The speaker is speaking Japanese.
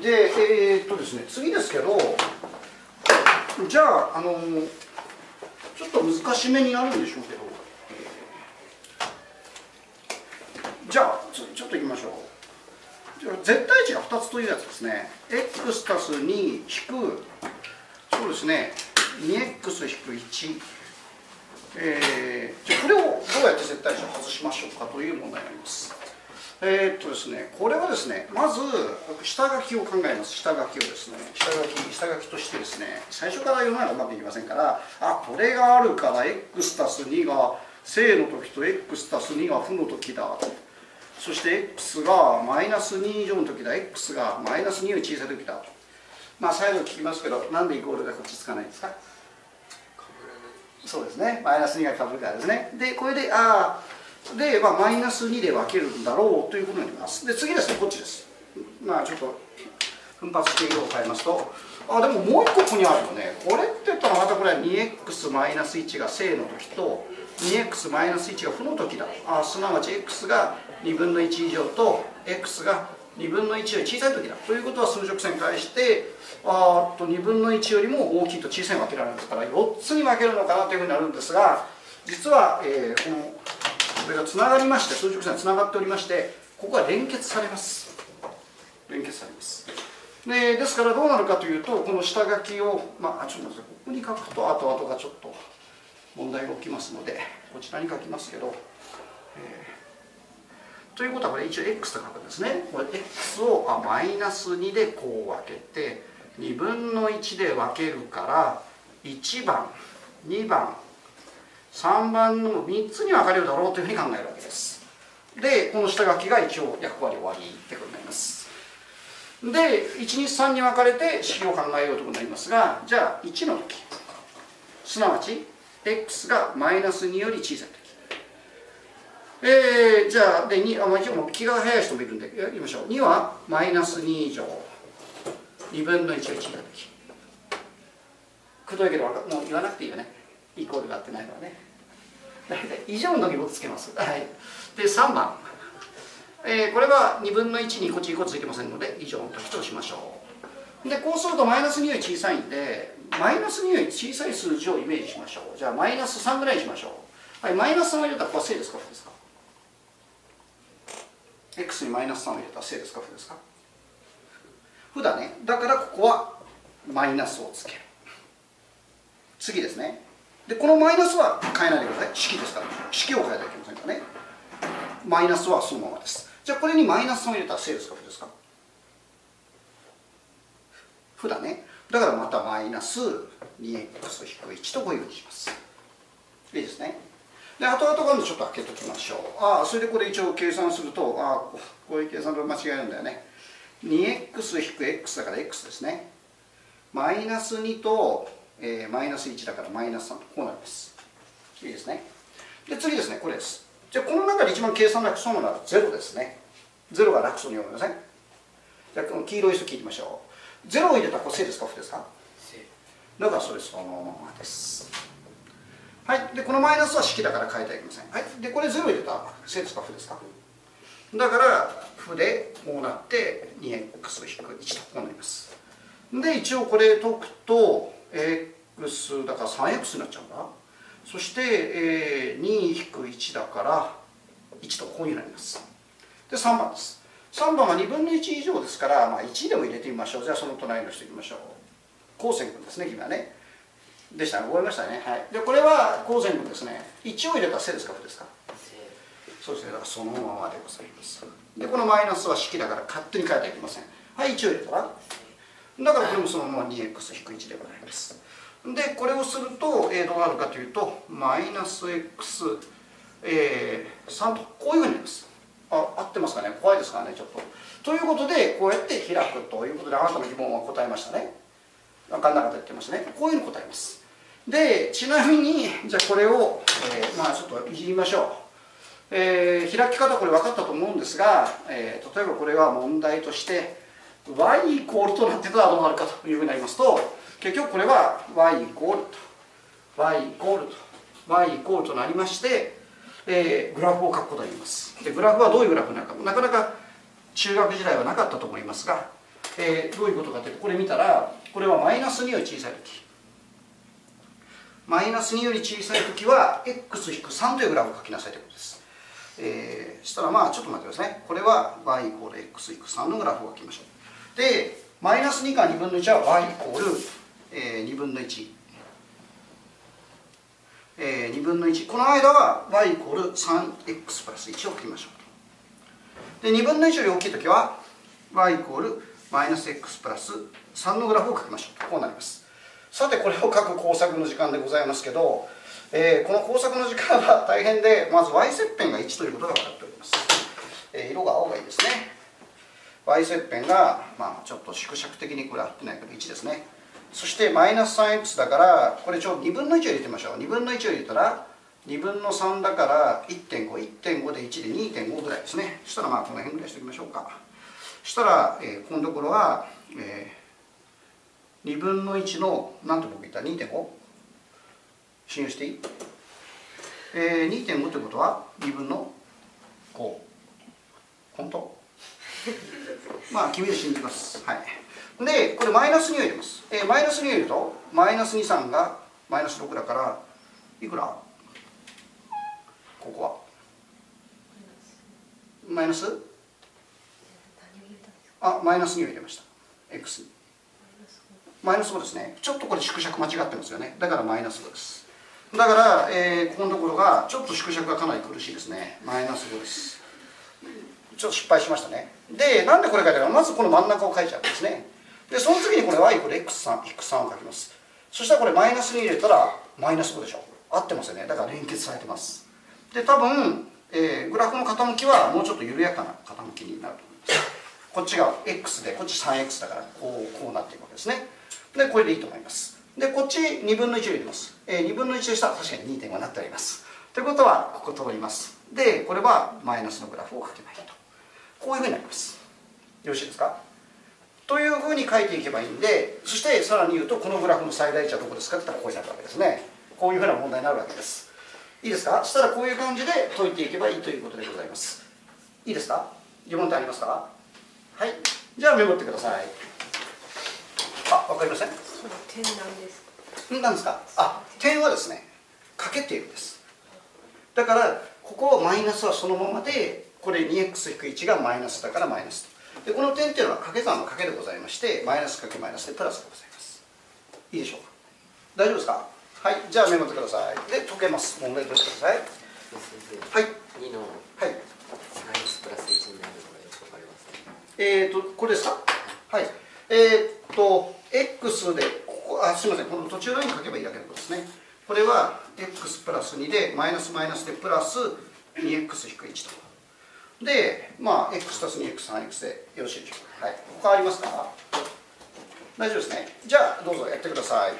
でえー、っとですね次ですけどじゃああのちょっと難しめになるんでしょうけど。じゃあちょっといきましょう。絶対値が2つというやつですね。x 足す2引く。そうですね。2x 引く1えー、じゃこれをどうやって絶対値を外しましょうかという問題になります。えー、っとですねこれはですねまず下書きを考えます。下書きをですね。下書き下書きとしてですね最初から読むのはうまくいきませんからあこれがあるから x 足す2が正の時と x 足す2が負の時だ。そして x がマイナス2以上の時だ。X がマイナス2より小さい時だ。まあ再度聞きますけどなんでイコールがこっちつかないですか？そうですね。マイナス2がかぶるからですね。でこれでああで、まあ、マイナス2で分けるんだろうということになります。で次ですねこっちです。まあちょっと奮発して色を変えますと。あでももう一個ここにあるよね。これって言ったらまたこれは 2x マイナス1が正の時と 2x マイナス1が負の時だ。あすなわち x が2分の1以上と x が2分の1より小さい時だ。ということは数直線返してあと2分の1よりも大きいと小さいに分けられるんですから4つに分けるのかなというふうになるんですが実は、えー、このこれがつながりまして数直線がつながっておりましてここは連結されます。連結されます。でですからどうなるかというとこの下書きをまあちょっと待ってここに書くと後々がちょっと問題が起きますのでこちらに書きますけど、えーということはこれ一応 x と書くんですね。これ x をあマイナス2でこう分けて2分の1で分けるから1番2番3番の3つに分かれるだろうというふうに考えるわけです。でこの下書きが一応役割終わりってことになります。で123に分かれて式を考えようということになりますがじゃあ1の時。すなわち x がマイナス2より小さい時。えー、じゃあで2あ、まあ、も気が早い人もいるんでやりましょう。2はマイナス2以上。2分の1を1ができくどいけどもう言わなくていいよね。イコールが合ってないのはね。大体以上の時僕つけます、はい、で3番、えー、これは2分の1にこっちイコールついてませんので以上の時としましょう。でこうするとマイナス2より小さいんでマイナス2より小さい数字をイメージしましょう。じゃあマイナス3ぐらいにしましょう。はいマイナス3を入れたらここは正ですか負ですか？X にマイナス3を入れたら正ですか負ですか？負だねだからここはマイナスをつける。次ですね。でこのマイナスは変えないでください。式ですから。式を変えなきゃいけませんからね。マイナスはそのままです。じゃあこれにマイナスを入れたら正ですか負ですか？負だね。だからまたマイナス 2x-1 とこういうふうにします。いいですね。で後々今度ちょっと開けときましょう。ああそれでこれ一応計算するとああこういう計算と間違えるんだよね。2x-x だから x ですね。マイナス2と、えー、マイナス1だからマイナス3とこうなります。いいですね。で次ですね。これです。じゃあこの中で一番計算楽そうなのは0ですね。0が楽そうに読めませんじゃあこの黄色い人聞いてみましょう。0を入れたらこれ正ですか？負ですか？だからそれそのままです。はい。でこのマイナスは式だから変えてはいけません。はい。でこれ0入れたら正ですか？負ですか？だから負でこうなって 2x-1 とこうなります。で一応これ解くと x だから 3x になっちゃうんだ。そして、えー、2-1だから1とこういうになります。で3番です。3番は2分の1以上ですから、まあ、1でも入れてみましょう。じゃあその隣の人いきましょう。光線君ですね君はね。でした。覚えましたね。はい。でこれは光線君ですね。1を入れたら正ですか負ですか？そうですね。だからそのままでございます。でこのマイナスは式だから勝手に変えてはいけません。はい1を入れたら？だからこれもそのまま 2x-1 でございます。でこれをすると、えー、どうなるかというとマイナス x、えー、3とこういうふうになります。あ合ってますかね？怖いですからねちょっと。ということでこうやって開くということであなたの疑問は答えましたね。分かんなかった言ってましたね。こういうの答えます。でちなみにじゃあこれを、えー、まあちょっといじりましょう、えー、開き方これ分かったと思うんですが、えー、例えばこれは問題として y イコールとなってたらどうなるかというふうになりますと結局これは y イコールと y イコールと y イコールとなりまして、えー、グラフを書くことになります。でグラフはどういうグラフになるかなかなか中学時代はなかったと思いますがえー、どういうことかというとこれ見たらこれはマイナス2より小さい時。マイナス2より小さい時は x-3 というグラフを書きなさいということです、えー、したらまあちょっと待ってくださいね。これは y イコール x-3 のグラフを書きましょう。でマイナス2から2分の1は y イコール、えー、2分の1えー、2分の1この間は y イコール 3x プラス1を書きましょう。で2分の1より大きい時は y イコールマイナス x プラス3のグラフを書きましょう。こうなります。さてこれを書く工作の時間でございますけど、えー、この工作の時間は大変でまず y 切片が1ということが分かっております、えー、色が青がいいですね。Y 切片が、まあ、ちょっと縮尺的にこれ合ってないけど1ですね。そしてマイナス 3x だからこれちょうど2分の1を入れてみましょう。2分の1を入れたら2分の3だから1.51.5 1.5で1で2.5ぐらいですね。そしたらまあこの辺ぐらいしておきましょうか。そしたら、えー、このところは、えー、2分の1の何て僕言った？2.5? 信用していい、えー、2.5ということは2分の5本当？まあ君で信じます。はい。でこれマイナス2を入れます、えー、マイナス2を入れるとマイナス23がマイナス6だからいくら？ここは。マイナス？あマイナス2を入れました。X マイナス5ですね。ちょっとこれ縮尺間違ってますよね。だからマイナス5です。だから、えー、ここのところがちょっと縮尺がかなり苦しいですね。マイナス5です。ちょっと失敗しましたね。でなんでこれ書いたか。まずこの真ん中を書いちゃうんですね。でその次にこれ y イコール x3 x3 を書きます。そしたらこれマイナス2入れたらマイナス5でしょ。合ってますよね。だから連結されてます。で多分、えー、グラフの傾きはもうちょっと緩やかな傾きになると思います。こっちが x でこっち 3x だからこうこうなっていくわけですね。でこれでいいと思います。でこっち2分の1を入れます、えー、2分の1でしたら確かに2.5になっております。ということはここ通ります。でこれはマイナスのグラフを書けばいいと。こういうふうになります。よろしいですか？というふうに書いていけばいいんでそしてさらに言うとこのグラフの最大値はどこですかって言ったらこうになるわけですね。こういうふうな問題になるわけです。いいですか？そしたらこういう感じで解いていけばいいということでございます。いいですか？疑問点ありますか？はい。じゃあメモってください。あわかりません？点なんですか？なんですか？あ点はですねかけているんです。だからここマイナスはそのままでこれ 2x-1 がマイナスだからマイナスでこの点っていうのは掛け算の掛けでございましてマイナスかけマイナスでプラスでございます。いいでしょうか？大丈夫ですか？はいじゃあメモってください。で解けます。問題解いてください。はい。2のはい。マイナスプラス1になるのがよくわかりますねえっ、ー、とこれですかはい。えっ、ー、と x でここあすみません。この途中のように書けばいいだけのことですね。これは x プラス2でマイナスマイナスでプラス 2x-1 とでまあ x たす 2x3x でよろしいでしょうか。はい。他ありますか？大丈夫ですね。じゃあどうぞやってください。